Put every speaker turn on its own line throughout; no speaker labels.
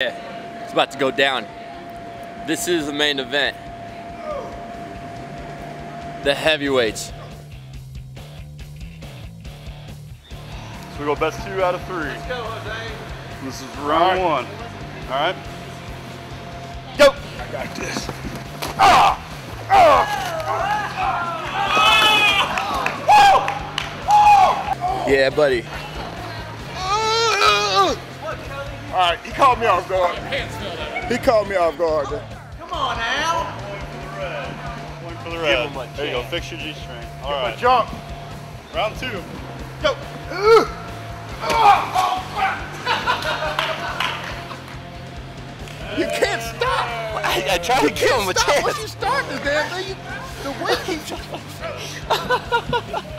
Yeah, it's about to go down. This is the main event. The heavyweights.
So we go best two out of three. Let's
go, J-Si.
This is round one. All right.
Go.
I got this. Ah! Ah!
Yeah, buddy.
All right, he caught me off guard. He caught me off guard.
Come on now.
One for the red.
Give him a
there you go. Fix your G-string. All
Give him a jump.
Round two.
Go.
ooh You can't stop.
I, I tried to give him a
Stop.
chance.
Once you start this damn thing, you, the weight keeps.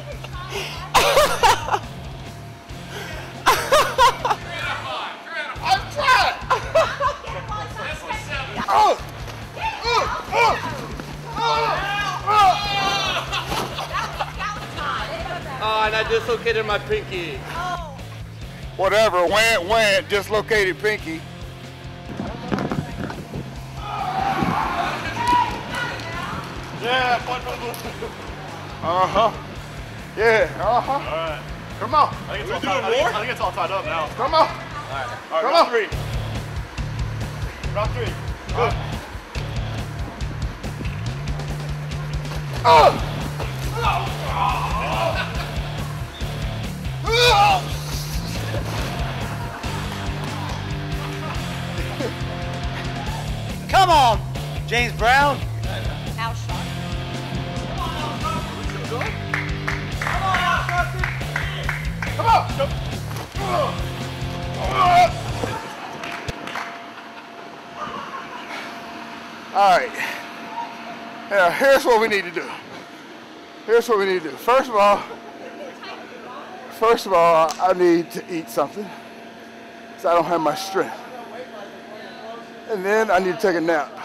and I dislocated my pinky.
Whatever. went, went, Dislocated pinky.
Yeah, point for the blue.
Uh huh. Yeah. Uh huh.
All right.
Come on.
I think it's
We
all
doing
tied. I think,
more?
I think it's all tied up now.
Come on.
All right,
Come
round
on.
three. Round three. Good.
Oh.
Come on, James Brown.
How sharp. Come on.
Come on! All right. Now, here's what we need to do. Here's what we need to do. First of all, first of all, I need to eat something so I don't have my strength. And then I need to take a nap.